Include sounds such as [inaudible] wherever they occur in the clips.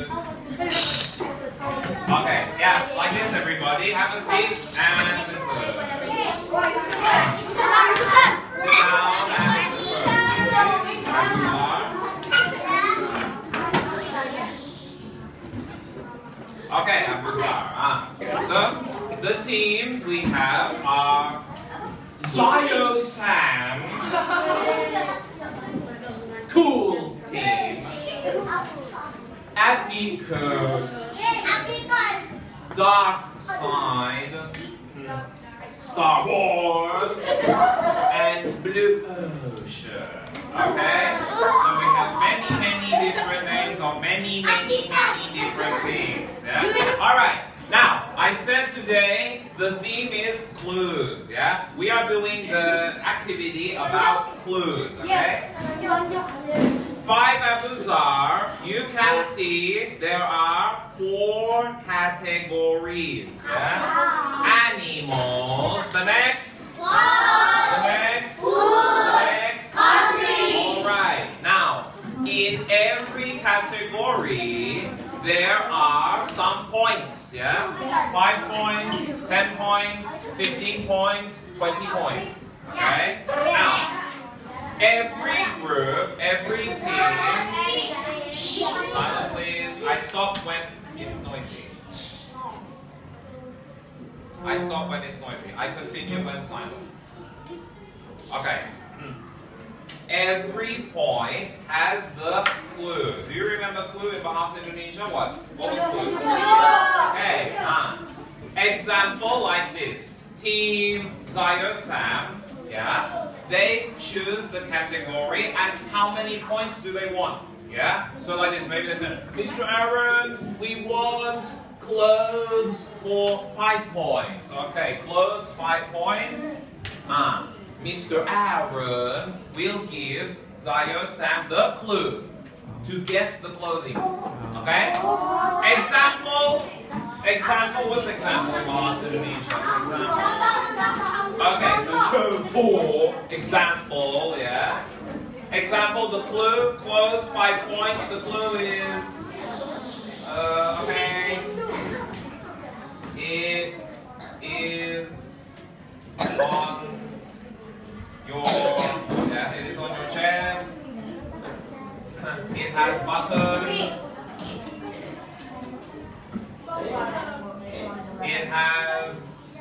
Okay, yeah, like this everybody. Have a seat and listen. Sit down and. Okay. Ah. So, the teams we have are Zayo Sam, Cool Team, Atticus, Dark Side, Star Wars, and Blue Ocean. Okay? So we have many, many different names of many, many, many different things. Yeah? Alright, I said today the theme is clues. Yeah? We are doing the activity about clues. Okay? Five Abu Dzar, you can see there are four categories. Yeah? Animals. The next. Every category, there are some points, yeah? 5 points, 10 points, 15 points, 20 points, okay? Now, every group, every team, silent please, I stop when it's noisy. I stop when it's noisy. I continue when silent. Okay. Every point has the clue. Do you remember clue in Bahasa Indonesia? What? What was clue? Okay. Uh, example like this. Team Zayo Sam. Yeah. They choose the category and how many points do they want? Yeah. So like this. Maybe they say, Mr. Aaron, we want clothes for five points. Okay. Clothes five points. Ah. Mr. Aaron will give Zayo Sam the clue to guess the clothing. Okay? Example. Example. What's example in Indonesia? Example. Okay, so contour. Example, yeah. Example, the clue, clothes, five points. The clue is, uh, It has buttons. It has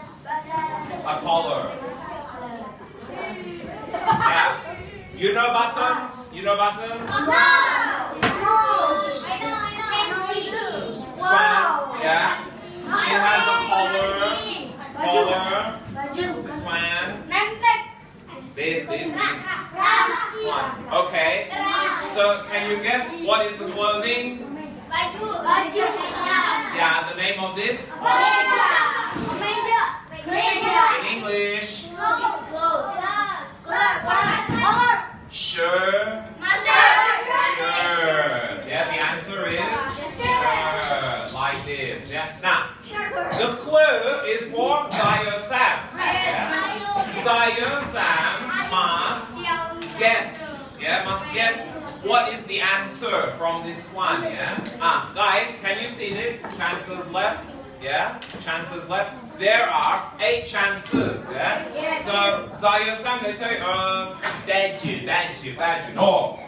a collar. Yeah. You know buttons? You know buttons? No! I know, I know. Swan. Yeah. It has a collar. Collar. The swan. This, this, this. Swan. Okay. So can you guess what is the clothing? Yeah, the name of this? In English. Shirt. Shirt. Yeah, the answer is shirt. Like this. Yeah. Now, the clue is for Zayo Sam. Yeah. Zayo Sam must guess. Yeah, must guess what is the answer from this one. Yeah. Ah, guys, can you see this? Chances left. Yeah. Chances left. There are eight chances. Yeah. Yes. So Zayo Sam, they say, uh, baju, baju, baju. No.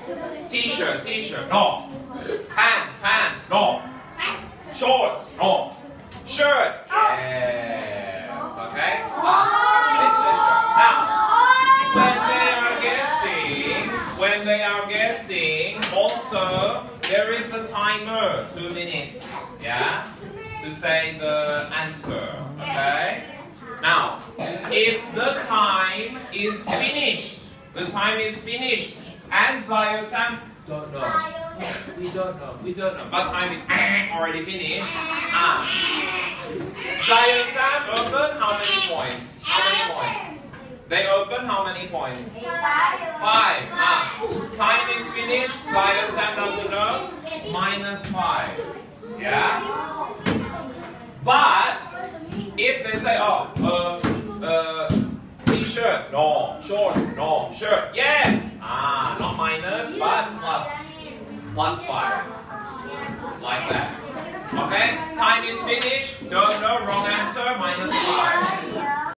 T-shirt, T-shirt. No. Also there is the timer, two minutes. Yeah. To say the answer. Okay. Now, if the time is finished, the time is finished, and Zayo Sam don't know. We don't know. We don't know. But time is [coughs] already finished. Ah. Zayo Sam open how many points? How many points? They open how many points? Five. Ah. Time is finished. Zayo Sam doesn't know. Minus five. Yeah. But if they say, oh, uh, uh, t-shirt, no. Shorts, no. Shirt, yes. Ah, not minus, but plus. Plus five. like that. Okay? Time is finished. No, no, wrong